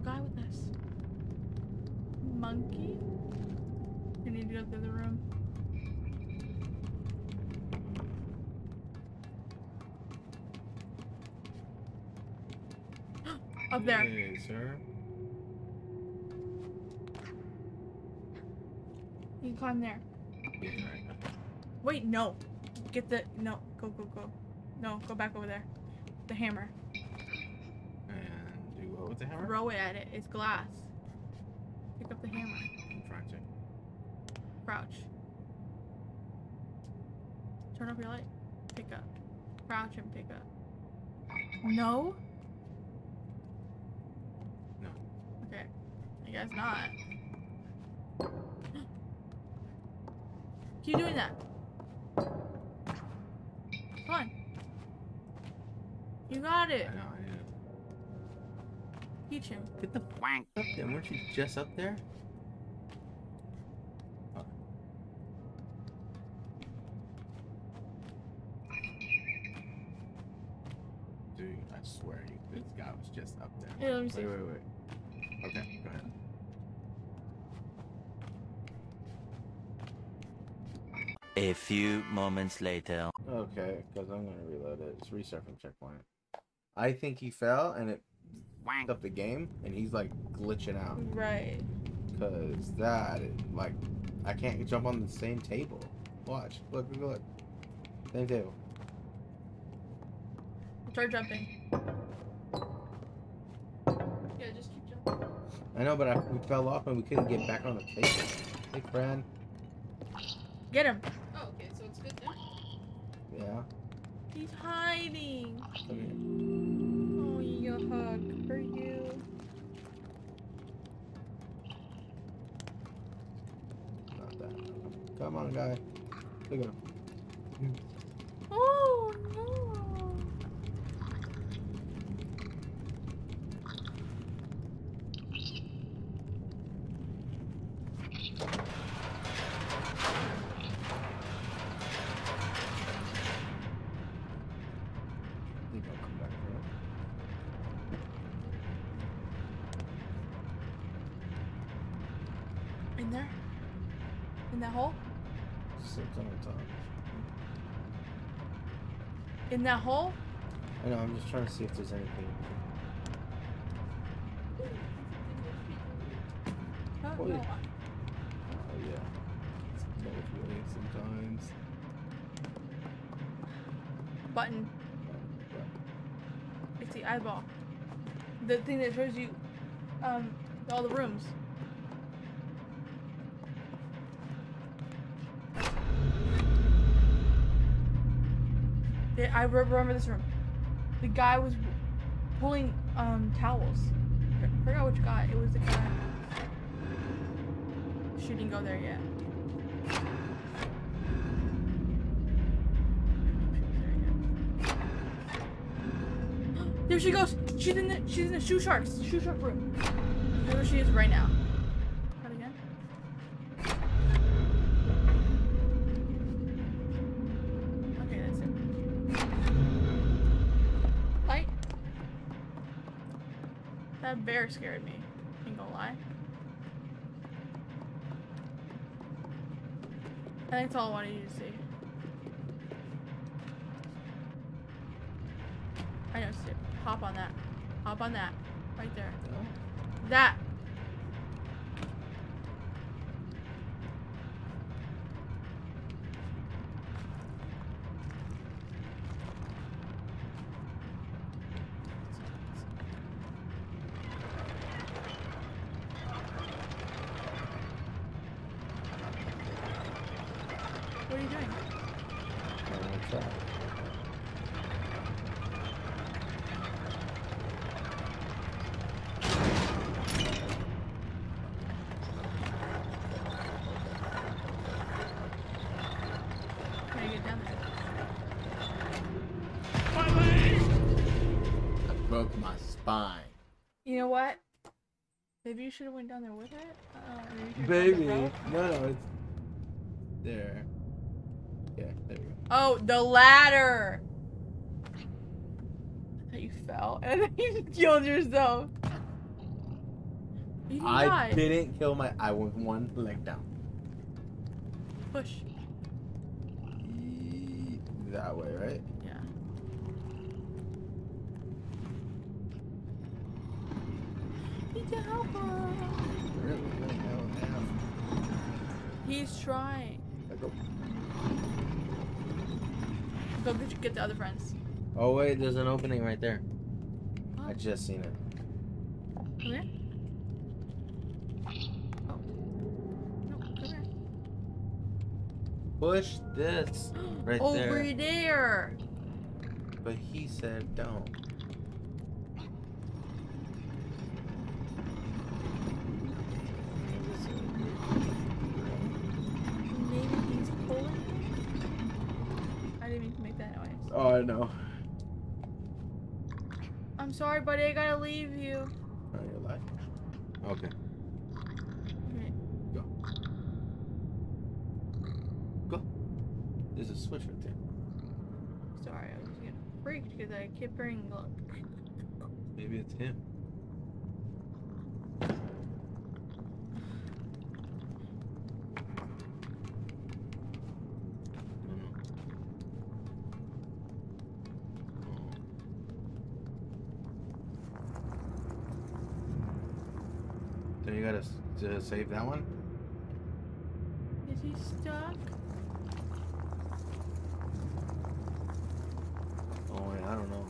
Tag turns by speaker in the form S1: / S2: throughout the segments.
S1: little guy with us. Monkey? I need to go through the room. Up there.
S2: Hey, sir.
S1: You can climb there.
S2: Yeah, right.
S1: Wait, no. Get the no. Go, go, go. No, go back over there. The hammer.
S2: And do the hammer?
S1: Throw it at it. It's glass. Pick up the hammer.
S2: I'm trying to.
S1: Crouch. Turn off your light. Pick up. Crouch and pick up. No?
S2: No.
S1: Okay. I guess not. Keep doing that. Come on. You got it.
S2: I know.
S1: Teach him.
S2: Get the wank up there. Weren't you just up there? Oh. Dude, I swear you, this guy was just up there.
S1: Here, let me see.
S2: Wait, wait, wait. Okay, go ahead.
S3: A few moments later.
S2: Okay, because I'm gonna reload it. It's restart from checkpoint. I think he fell and it wanked up the game, and he's like glitching out.
S1: Right.
S2: Cause that, like, I can't jump on the same table. Watch, look, look, look. Same table.
S1: Try jumping. Yeah, just keep jumping.
S2: I know, but I, we fell off and we couldn't get back on the table. Hey, friend.
S1: Get him.
S4: Oh, okay, so it's good then.
S2: Yeah.
S1: He's hiding.
S2: Come here.
S1: Oh, you a hug for you.
S2: Not that. Come on, guy. Look at him.
S1: Oh no.
S2: I think I'll come back for.
S1: In there? In that hole?
S2: The top.
S1: In that hole?
S2: I know, I'm just trying to see if there's anything.
S1: Oh,
S2: Oh,
S1: no.
S2: yeah. Oh, yeah. It's both ways sometimes.
S1: Button.
S2: But
S1: It's the eyeball. The thing that shows you um all the rooms. I remember this room. The guy was pulling um towels. I forgot which guy. It was the guy. She didn't go there yet. There she goes. She's in the she's in the shoe sharks shoe shark room. There where she is right now. That bear scared me. Ain't gonna lie. I think that's all I wanted you to see. I know, Stu. Hop on that. Hop on that. Right there. That.
S2: My.
S1: You know what? Maybe you should have went down there with it. Uh, maybe you should've
S2: Baby. No, no, it's there. Yeah, there you go.
S1: Oh, the ladder. I thought you fell and then you killed yourself. You didn't
S2: I
S1: die.
S2: didn't kill my. I went one leg down.
S1: Push.
S2: That way, right?
S1: Yeah. Need to help.
S2: Really? What the hell happened?
S1: He's trying.
S2: I go.
S1: Go get, get the other friends.
S2: Oh wait, there's an opening right there. I just seen it.
S1: Come here. Oh. No, come here.
S2: Push this right
S1: Over
S2: there.
S1: Over there.
S2: But he said don't.
S1: Maybe he's pulling me? I didn't mean to make that noise.
S2: Oh, I know.
S1: I'm sorry, buddy. I gotta leave you.
S2: Oh, you're alive. Okay.
S1: Okay.
S2: Go. There's a switch right there.
S1: Sorry, I was getting freaked because I kept hearing the.
S2: Maybe it's him. You gotta save that one?
S1: Is he stuck?
S2: Oh wait, I don't know.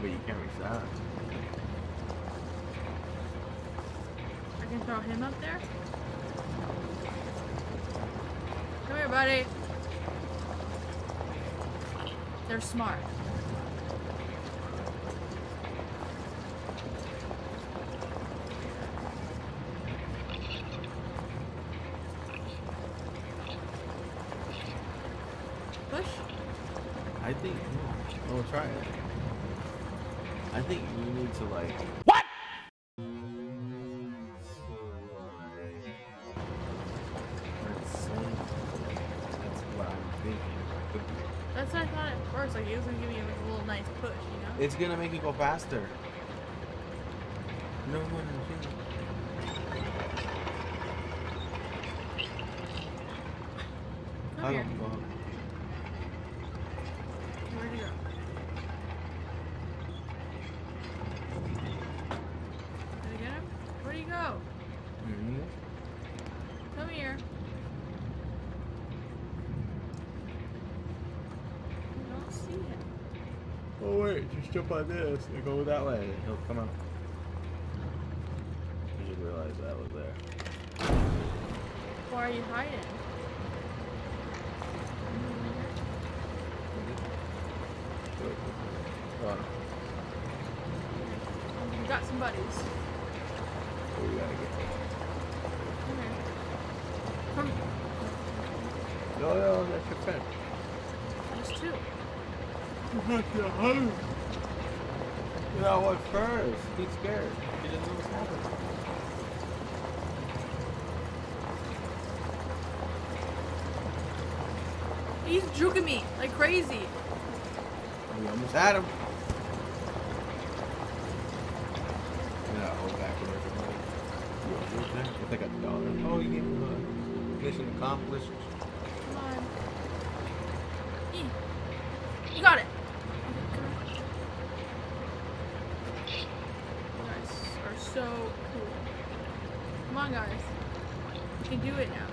S2: but you can't reach that.
S1: I can throw him up there. Come here, buddy. They're smart. Push.
S2: I think. We'll try it. I think you need to like. What? That's what I'm thinking.
S1: That's what I thought at first. Like, it was gonna give me a little nice push, you know?
S2: It's gonna make it go faster. No, no, no, no.
S1: Come
S2: I don't know.
S1: Where'd you go? Did I get him? Where'd he go?
S2: Mhm.
S1: Come here. I don't see him.
S2: Oh wait, just jump on this and go that way. and He'll come out. You should realize that was there.
S1: Why are you hiding?
S2: Oh,
S1: We got some buddies.
S2: we gotta get.
S1: Come here. Come.
S2: Yo, yo, that's your friend.
S1: There's two.
S2: You know what first? He's scared. He doesn't know what's happening.
S1: He's juking me like crazy.
S2: We almost had him. Yeah, hold back and everything. You want to do that? It's like a dollar. Oh, you gave him a mission accomplished.
S1: Come on. E. You got it. Okay, come on. You guys are so cool. Come on, guys. You can do it now.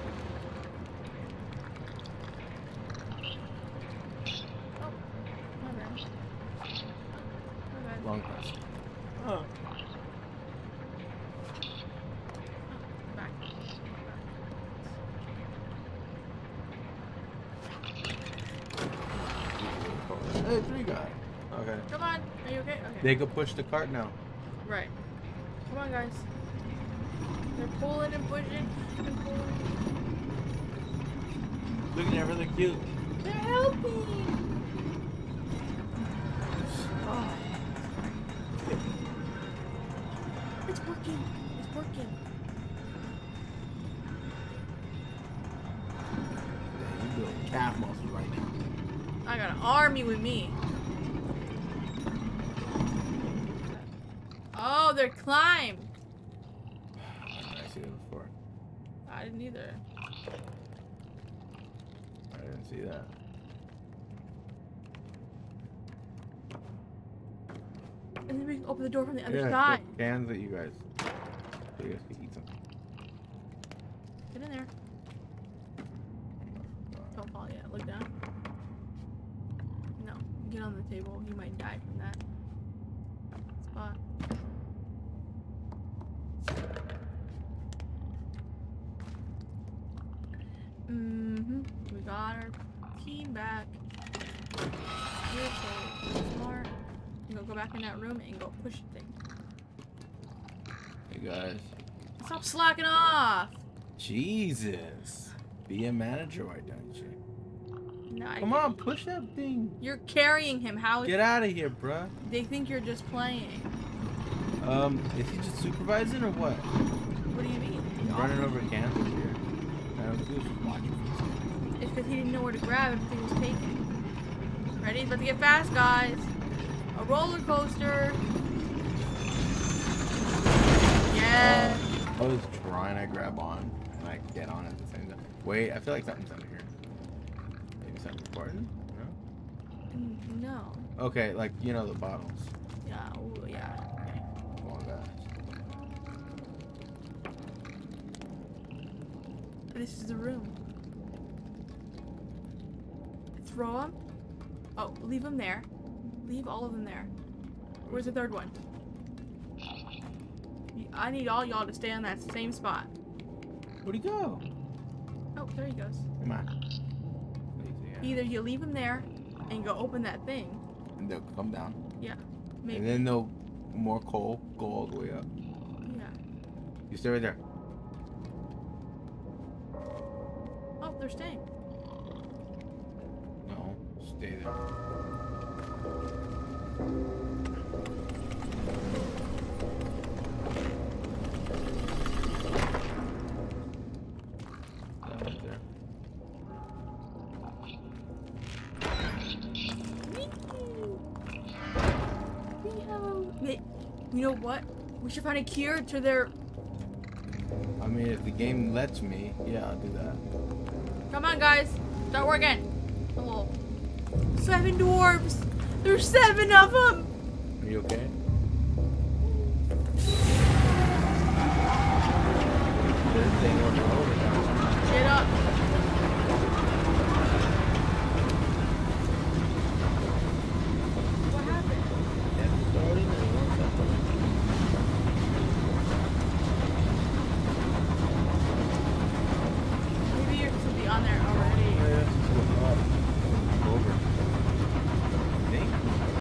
S1: Oh, my bad. My bad.
S2: Long press. Oh.
S1: Back.
S2: Hey, three guy. Okay.
S1: Come on. Are you okay? Okay.
S2: They could push the cart now.
S1: Right. Come on, guys. They're pulling and pushing and pulling.
S2: Look at that, really cute.
S1: They're helping. Oh. It's working. It's working.
S2: You building calf muscles right now.
S1: I got an army with me. Oh, they're.
S2: I see that before.
S1: I didn't either.
S2: I didn't see that.
S1: And then we can open the door from the other
S2: yeah,
S1: side.
S2: cans at you guys. So you guys can eat.
S1: Get in there. Don't fall yet. Look down. No. Get on the table. You might die from that spot. Mm-hmm. We got our team back. You're so smart. You go go back in that room and go push the thing.
S2: Hey guys.
S1: Stop slacking off.
S2: Jesus. Be a manager, why don't you?
S1: No,
S2: Come on, push that thing.
S1: You're carrying him. How is
S2: Get out of here, bruh.
S1: they think you're just playing?
S2: Um, is he just supervising or what?
S1: What do you mean?
S2: Running over cans over here. I was just watching
S1: It's because he didn't know where to grab. Everything was taken. Ready? About to get fast, guys. A roller coaster. Yeah.
S2: I was trying to grab on and I get on at the same time. Wait, I feel like something's under here. Maybe something important?
S1: Mm, No.
S2: No? Okay, like, you know, the bottles.
S1: Yeah. Ooh, yeah. Okay.
S2: Come on, guys.
S1: This is the room. Throw them. Oh, leave them there. Leave all of them there. Where's the third one? I need all y'all to stay on that same spot.
S2: Where'd he go?
S1: Oh, there he goes.
S2: Come on.
S1: Either you leave him there and go open that thing.
S2: And they'll come down. Yeah.
S1: Maybe.
S2: And then they'll more coal go all the way up.
S1: yeah.
S2: You stay right there.
S1: Oh, they're staying.
S2: Stay there. That right there.
S1: Wait, You know what? We should find a cure to their.
S2: I mean, if the game lets me, yeah, I'll do that.
S1: Come on, guys. Start working. Hello. Seven dwarves. There's seven of them.
S2: Are you okay?